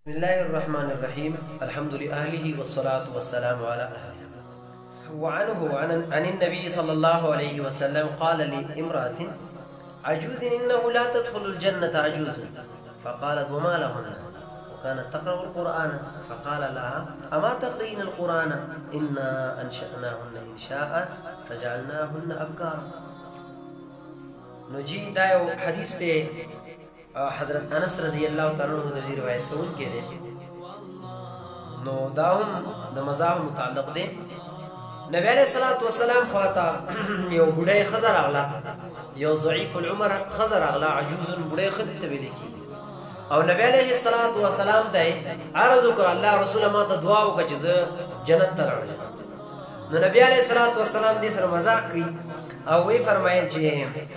بسم الله الرحمن الرحيم الحمد لله والصلاة والسلام على أهله وعنه عن, عن النبي صلى الله عليه وسلم قال لامرأة عجوز إنه لا تدخل الجنة عجوز فقالت وما لهن وكانت تقرأ القرآن فقال لها أما تقرين القرآن إنا أنشأناهن إنشاء فجعلناهن أبكارا نجي دايو حديث حضرت انس رضی الله تعالی عنہ د روایت کوم کې دی نو دا هم د مزار متعلق دی نبی علیہ الصلوۃ والسلام خواته یو بډای خزر اغلا یو ضعیف العمر خزر اغلا عجوز بډای خزر ته ویل کی او نبی علیہ الصلوۃ والسلام ته عرض وکړ الله رسول ما ته دعا وکړه چې زه جنت ته لاړم نو نبی علیہ الصلوۃ والسلام دې سره مزاق کوي او وی فرمایل چې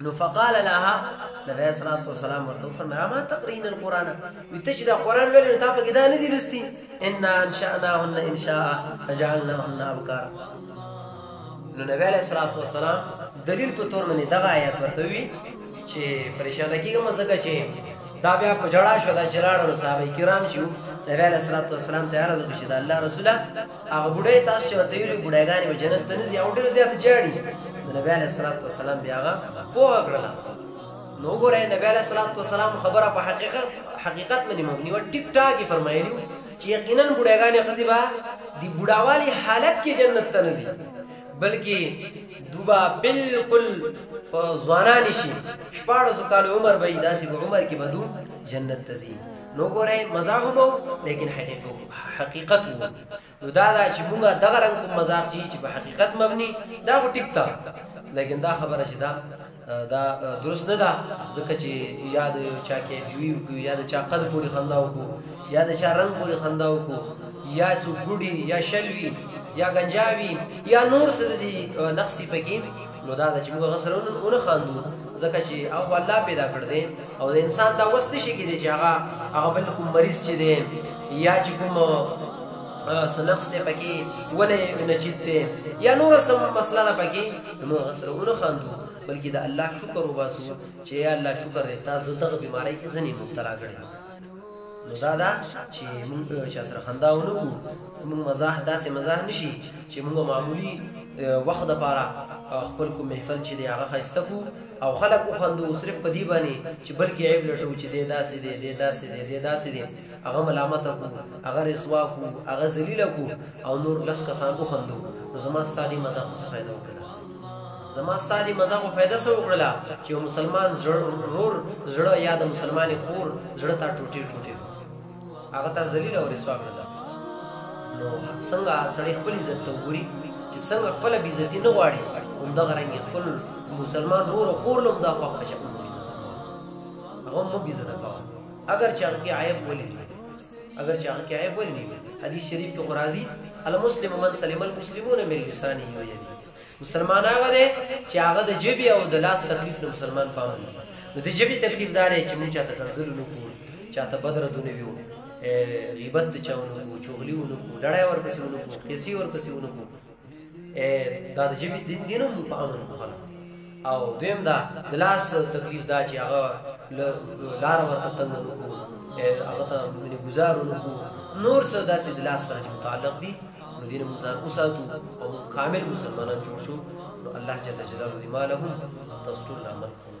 نو فقال لها نبی صلی الله علیه وسلم ورته فرمایا ما تقرین القرآن ویته چې دا قرآن ویل تا په کې دا نه دی لوستي ان انشأناهن انشاء فجعلناهن ابکار نو نبی علیہ الصلوۃ والسلام دلیل په تور باندې دغه آیات ورته وی چې پریشان کیږم ځکه چې دا بیا په جړا شو دا چلاړو صحابه کرام چې نبی علیہ الصلوۃ والسلام ته عرض وکړي دا الله رسوله هغه بوډۍ تاسو چې ورته ویلي بوډاګانې به جنت ته نه ځي او ډېر زیات جاړي نو نبی علیه الصلات وسلام بیا هغه پوهه کړله نو وګورئ نبی علیه الصلات وسلام خبره په حقیقت حقیقت باندې مبني وه ټیک ټاک یې فرمایلي چې یقینا بوډاګانې ښځې به د بوډاوالي حالت کې جنت ته نه ځي بلکې دوبا بالکل په ځوانان شي شپاړسو کالو عمر به یې داسې په عمر کې به دوم جنت ته ځي نو ګوره مزاح مو لیکن حقیقت وو نو دا دا چې موږ دغه رنګ کوم مزاح چې په حقیقت مبني دا خو ټیک تا لیکن دا خبره چې دا دا درست نه ده ځکه چې یاد چا کې جوی وکړو یاد چا قد پوری خندا وکړو یاد چا رنگ پوری خندا وکړو یا سو ګډي یا شلوي یا گنجاوي یا نور څه دي نقصي پکې نو دا چې موږ غسر ونه خاندو ځکه چې او الله پیدا کړ دې او د انسان دا وس نشي کېدی چې هغه هغه بل کوم مریض چې دی یا چې کوم سنقص ته پکې ولې نجیت ته یا نور سم مسله ده پکې موږ غسر ونه خاندو بلکې د الله شکر وباسو چې یا الله شکر دې تاسو دغه بیماری کې ځنې مبتلا کړی نو دا دا چې موږ چا سره خندا ونه کو زموږ مزاح داسې مزاح نشي چې موږ معمولی وخت لپاره خپل کوم محفل چې دی هغه خسته کو او خلک وخندو صرف په دی باندې چې بلکې عیب لټو چې دی داسې دی دی داسې دی دی داسې دی هغه ملامت کو هغه رسوا کو هغه ذلیل کو او نور لس کسان وخندو نو زما ستادي مزاح څه فائدہ وکړه زما ستا دې مزه خو فایده څه وکړله چې یو مسلمان زړه رور زړه یا د مسلمانې خور زړه تا ټوټې ټوټې هغه تا ذلیله او رسوا کړله نو څنګه سړی خپل عزت ته وګوري چې څنګه خپل بې عزتي نه غواړي همدغه رنګ خپل مسلمان رور او خور له همدا خوښ شه هغه هم بې عزته کوه اګر چې هغه کې عیب ولري اګر چې هغه کې عیب ولې نه وي حدیث شریف کې قرازي المسلم من سلم المسلمون من لسانه و یده مسلمان هغه دی چې هغه د جبی او د لاس تکلیف نه مسلمان پام نه نو د جبی تکلیف دار چې موږ چاته کنزل نه کوو چاته بدر دونه ویو غیبت چاونه کوو چغلی ونه کوو لړای ورپسې ونه کوو کیسی ورپسې ونه کوو اې دا د جبي دین دینم په امن بخنه او دویم دا د لاس تکلیف دا چې هغه لار ورته تنګ نکو هغه ته منې گزار نکو نور څه داسې د لاس سره چې متعلق دي نو دین موږ ځان وساتو او موږ کامل مسلمانان جوړ شو نو الله جل جلاله دې مالهم تاسو ټول عمل کوو